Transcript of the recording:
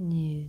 你